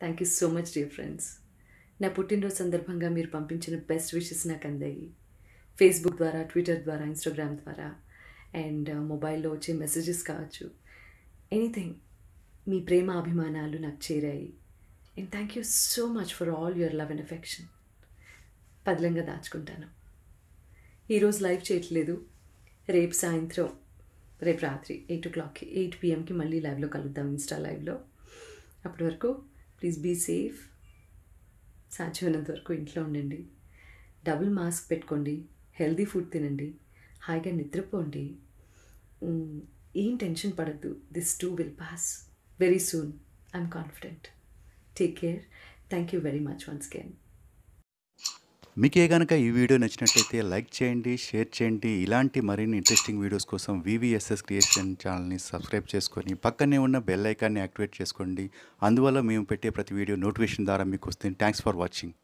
Thank you so much dear friends నా పుట్టినరోజు సందర్భంగా మీరు పంపించిన బెస్ట్ విషెస్ నాకు అందాయి. ఫేస్బుక్ ద్వారా ట్విట్టర్ ద్వారా ఇన్స్టాగ్రామ్ ద్వారా అండ్ మొబైల్లో uh, వచ్చే మెసేజెస్ కావచ్చు. ఎనీథింగ్ మీ ప్రేమ అభిమానాలు నాకు చేరాయి. And thank you so much for all your love and affection పదిలంగా దాచుకుంటాను. ఈరోజు లైవ్ చేయట్లేదు. రేపు సాయంత్రం రేపు రాత్రి ఎయిట్ ఓ క్లాక్కి ఎయిట్ పిఎంకి మళ్ళీ లైవ్లో కలుద్దాం ఇన్స్టా లైవ్లో అప్పటి వరకు ప్లీజ్ బీ సేఫ్. సాధ్యమైనంత వరకు ఇంట్లో ఉండండి. డబుల్ మాస్క్ పెట్టుకోండి. హెల్దీ ఫుడ్ తినండి. హాయిగా నిద్రపోండి. ఏం టెన్షన్ పడద్దు. This too will pass very soon. I'm confident. Take care. Thank you very much once again. మీకే కనుక ఈ వీడియో నచ్చినట్లయితే లైక్ చేయండి షేర్ చేయండి. ఇలాంటి మరిన్ని ఇంట్రెస్టింగ్ వీడియోస్ కోసం వివిఎస్ఎస్ క్రియేషన్ ఛానల్ని సబ్స్క్రైబ్ చేసుకొని పక్కనే ఉన్న బెల్ ఐకాన్ని యాక్టివేట్ చేసుకోండి. అందువల్ల మేము పెట్టే ప్రతి వీడియో నోటిఫికేషన్ ద్వారా మీకు వస్తుంది. Thanks for watching